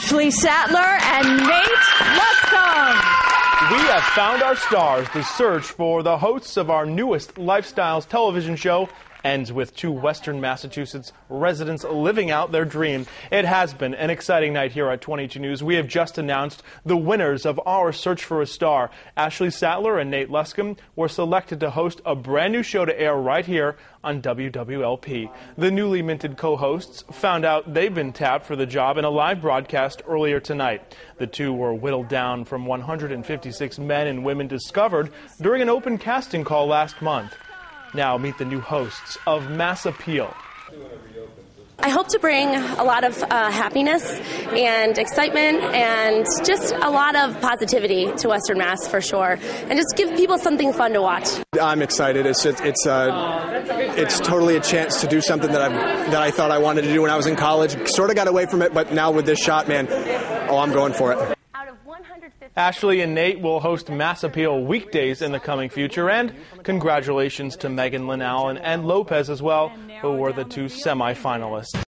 Ashley Sattler and Nate Luscombe. We have found our stars. The search for the hosts of our newest Lifestyles television show ends with two Western Massachusetts residents living out their dream. It has been an exciting night here at 22 News. We have just announced the winners of our Search for a Star. Ashley Sattler and Nate Luscombe were selected to host a brand new show to air right here on WWLP. The newly minted co-hosts found out they've been tapped for the job in a live broadcast earlier tonight. The two were whittled down from 156 men and women discovered during an open casting call last month. Now meet the new hosts of Mass Appeal. I hope to bring a lot of uh, happiness and excitement and just a lot of positivity to Western Mass for sure, and just give people something fun to watch. I'm excited. It's just, it's uh, it's totally a chance to do something that I that I thought I wanted to do when I was in college. Sort of got away from it, but now with this shot, man, oh, I'm going for it. Ashley and Nate will host Mass Appeal weekdays in the coming future. And congratulations to Meghan Lynn Allen and Lopez as well, who were the two semifinalists.